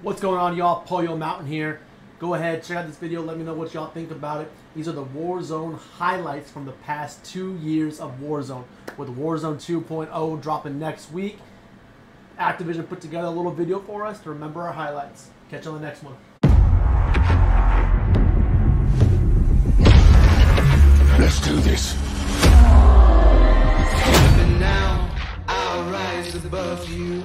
What's going on, y'all? Pollo Mountain here. Go ahead, check out this video. Let me know what y'all think about it. These are the Warzone highlights from the past two years of Warzone. With Warzone 2.0 dropping next week, Activision put together a little video for us to remember our highlights. Catch you on the next one. Let's do this. And now I'll rise above you.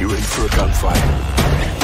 You ready for a gunfight?